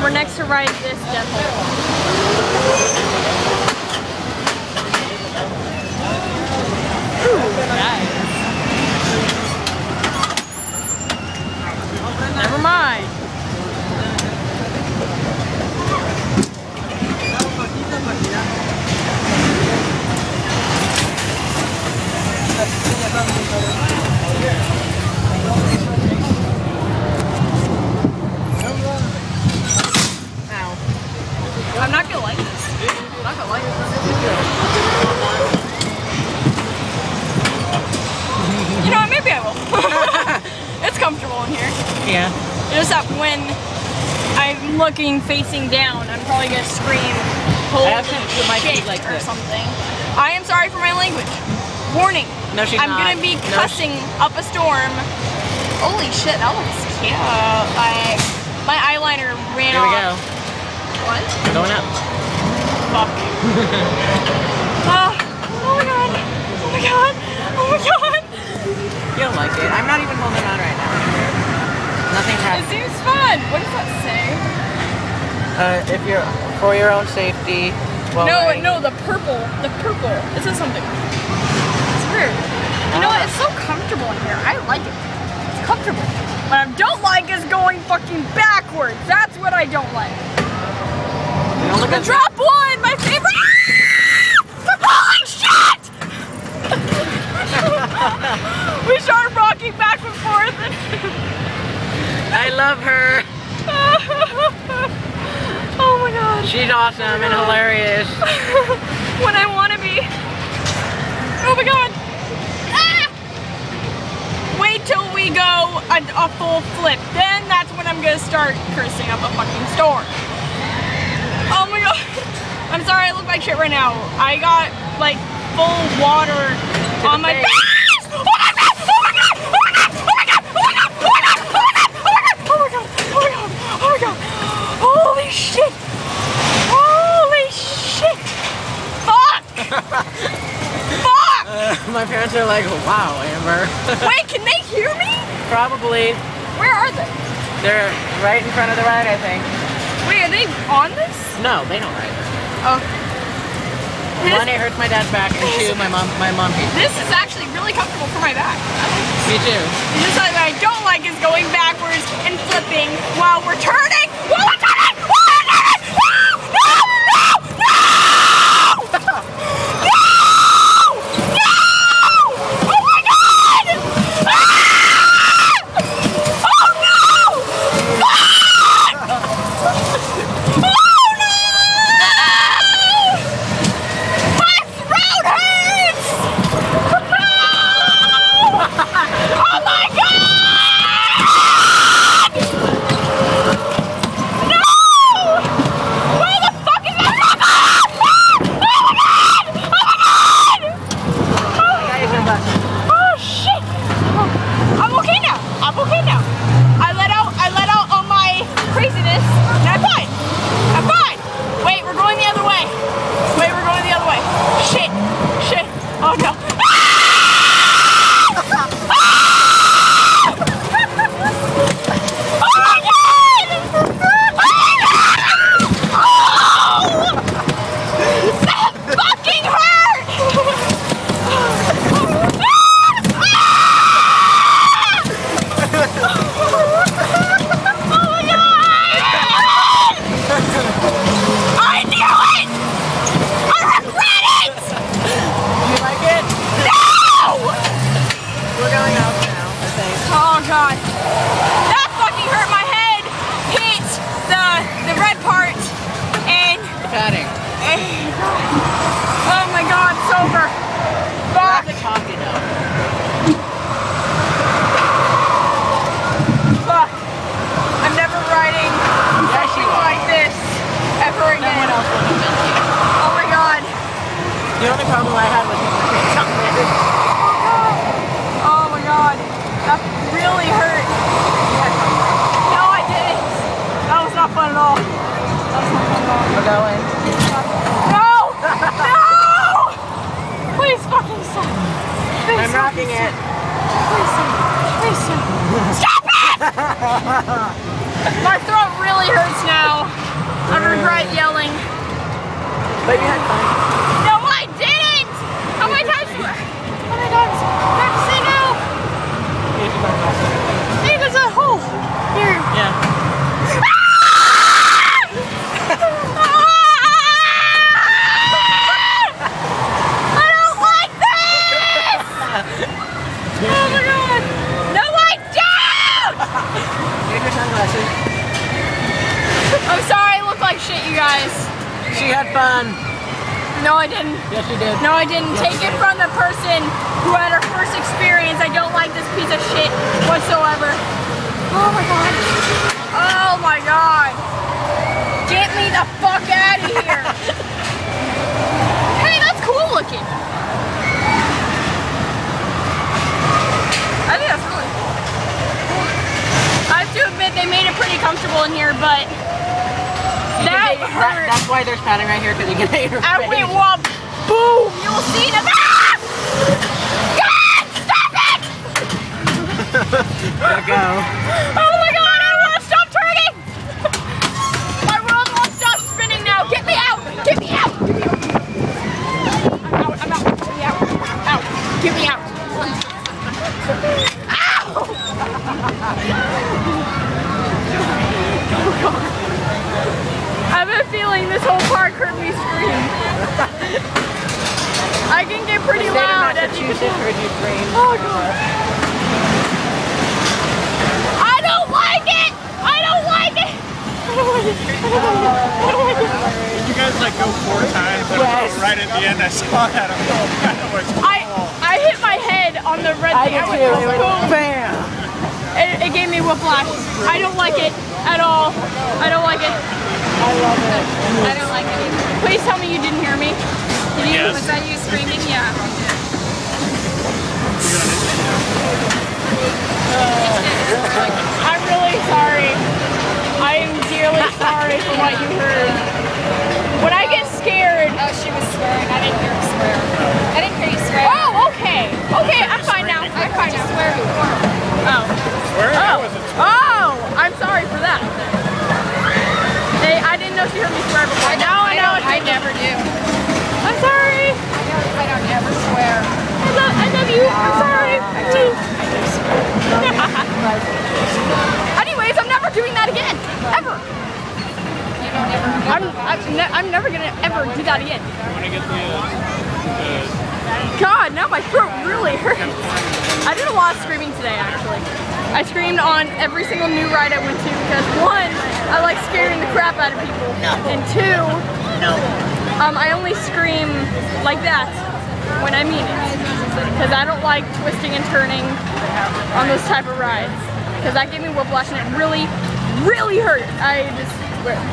We're next to ride this death. Never mind. Ow. I'm not gonna like this. I'm not gonna like this. You know what? Maybe I will. it's comfortable in here. Yeah. Just that when I'm looking facing down, I'm probably gonna scream, "Holy I have to- it might be shit!" like or this. something. I am sorry for my language. Warning. No, she's not. I'm not. gonna be No, cussing up a storm. Holy shit, that looks cute. I, my eyeliner ran Here we off. go. What? Going up. Fuck you. Ah, oh, my god. Oh my god. Oh my god. You'll like it. I'm not even holding on right now. Nothing's It seems fun. What does that say? Uh, if you're for your own safety. While no, riding- no, the purple. The purple. This is something. It's weird. You know what? It's so comfortable in here. I like it. It's comfortable. What I don't like is going fucking backwards. That's what I don't like. You don't look The at- drop one, my favorite. Holy shit! we started rocking back and forth. I love her. oh my god. She's awesome and hilarious. when I want to be. Oh my god. Ah! Wait till we go a, a full flip. Then that's when I'm gonna start cursing up a fucking storm. Oh my god. I'm sorry I look like shit right now. I got like full water on my face. Like, wow, Amber. Wait, can they hear me? Probably. Where are they? They're right in front of the ride, I think. Wait, are they on this? No, they don't ride. Oh. One, it hurts my dad's back, and two, my mom, my mom hates this is actually really comfortable for my back. Like. Me too. It's just that I don't like is going backwards and flipping while we're turning. The only problem I had was something. Oh my god. That really hurt. No, I didn't. That was not fun at all. That was not fun at all. We're going. No! No! Please fucking stop. Please I'm stop. rocking it. Please stop. Please stop. Stop it! My throat really hurts now. I regret yelling. But you had fun. No, I didn't! How many times? do I- How many times? do I have to say no? Hey, there's a hole here. Yeah. I don't like this! Oh my god! No, I don't! Get your sunglasses. I'm sorry, I look like shit, you guys. She had fun. No, I didn't. Yes, you did. No, I didn't. Take it from the person who had her first experience. I don't like this piece of shit whatsoever. Oh my god. Oh my god. Get me the fuck out of here. hey, that's cool looking. I think that's really cool. I have to admit, they made it pretty comfortable in here, but You that that's why there's padding right here, because you can hit your I face. went whoop, boom. You will see the. Ah! God, stop it! Let it go. Loud. as you heard you scream. Oh god. I don't like it! I don't like it! I don't like it. I don't like it. I don't like it. You guys like go four times, and Yes. right at the end I saw that. I'm that was oh. I I hit my head on the red I thing. did I too. went It boom. went bam. It, it gave me whiplash. I don't like it at all. I don't like it. I love it. I don't like it either. Please tell me you didn't hear me. Did you? Yes. Was that you screaming? Yeah. I'm really sorry. I am dearly sorry for what you heard. When I get scared. Oh, she was swearing. I didn't hear her swear. I didn't hear you swear. Oh, okay. Okay, I'm fine now. I I'm heard fine you now. swear before. Oh. Swear? That Oh. wasn't Oh, I'm sorry for that. Hey, I didn't know she heard me swear before. I now I know don't, I it's never do. I'm sorry. I don't, I don't ever swear. I love, you. I'm sorry. Anyways, I'm never doing that again. Ever. You don't ever. I'm, I'm, ne- I'm never gonna ever do that again. Want to get the, God, now my throat really hurts. I did a lot of screaming today, actually. I screamed on every single new ride I went to because one, I like scaring the crap out of people, and two, um, I only scream like that when I mean it because I don't like twisting and turning on those type of rides because that gave me whiplash and it really, really hurt. I just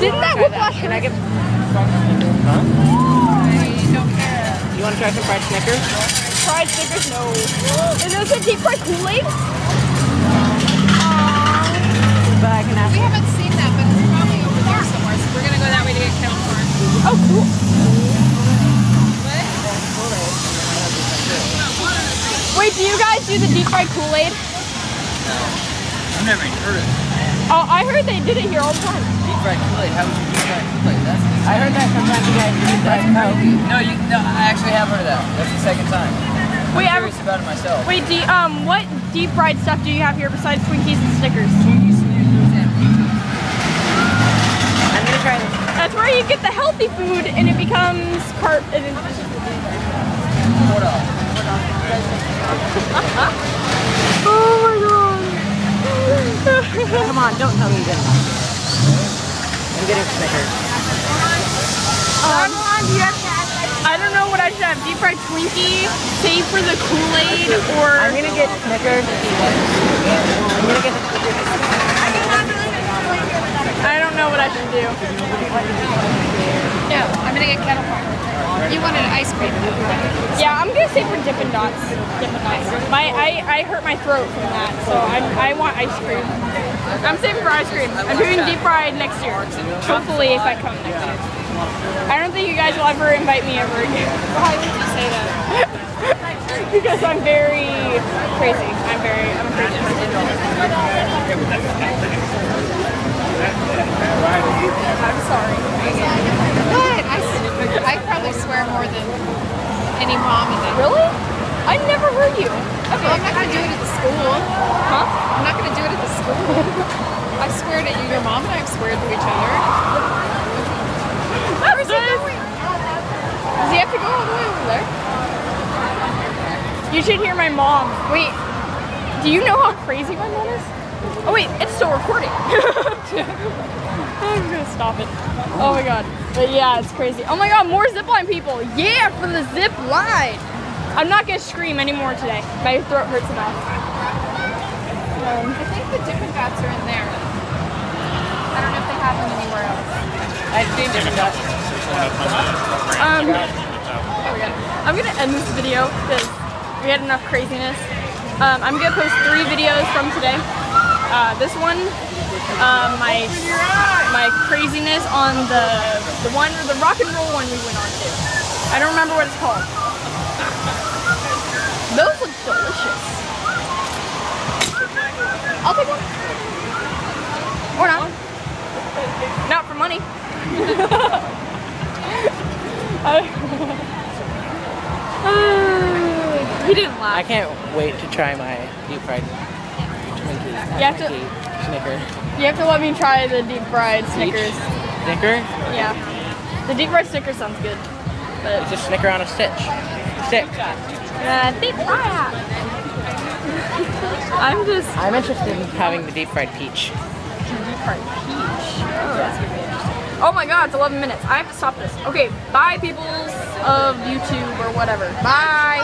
didn't that whiplash Can I get? I. You want to try some fried Snickers? Fried Snickers? No. Is this a deep fried Kool-Aid? But I can ask. We haven't seen that, but it's probably over there somewhere. So we're gonna go that way to get kettle corn. Oh, cool. Wait, do you guys do the deep fried Kool-Aid? No. I've never even heard it. Oh, I heard they did it here all the time. Deep fried Kool-Aid. How would you deep fried Kool-Aid? That's I heard that sometimes you guys do fried Coke. no, you no. I actually have heard of that. That's the second time. Wait, I'm I, curious about it myself. wait, do um, what deep fried stuff do you have here besides Twinkies and Snickers? Twinkies, Snickers, and pizza. I'm gonna try this. That's where you get the healthy food and it becomes car. and it- Hold on. Oh my god. Come on, don't tell me you didn't. I'm getting Snickers. Um, I don't know what I should have. Deep fried Twinkie, save for the Kool-Aid, or I'm gonna get Snickers. I'm gonna get the Snickers. I don't know what I should do. No, I'm gonna get kettle corn. You wanted ice cream. Yeah, I'm gonna save for Dippin' Dots. Dippin' Dots. My I, I hurt my throat from that, so I I want ice cream. I'm saving for ice cream. I'm doing deep fried next year. Hopefully, if I come next year. I don't think you guys will ever invite me ever again. Why would you say that? because I'm very crazy. I'm very I'm a crazy. I'm sorry. Good. I, I probably swear more than any mom in that. Really? I never heard you. Okay, I'm not gonna do it at the school. Huh? I'm not gonna do it at the school. I swear at you, your mom and I have sweared to each other. Where's he going? Does he have to go all the way over there? You should hear my mom. Wait, do you know how crazy my mom is? Oh wait, it's still recording. I'm gonna stop it. Oh my god. But yeah, it's crazy. Oh my god, more zipline people. Yeah, for the zip line. I'm not gonna scream anymore today. My throat hurts enough. Um, I think the Dippin' Dots are in there. I don't know if they have them anywhere else. I've seen Dippin' Dots. um, oh god. I'm gonna end this video because we had enough craziness. Um, I'm gonna post three videos from today. Uh, this one, uh, my my craziness on the the one the rock and roll one we went on to. I don't remember what it's called. Those look delicious. I'll take one. Or not. Not for money. He didn't laugh. I can't wait to try my deep fried. You have to- Snicker. You have to let me try the deep fried Snickers. Snicker? Yeah. The deep fried Snickers sounds good. But It's just Snicker on a stitch. Stick. uh, deep fried. I'm just I'm interested in having the deep fried peach. deep fried peach. Oh, that's gonna be interesting. Oh my god, it's 11 minutes. I have to stop this. Okay, bye peoples of YouTube or whatever. Bye.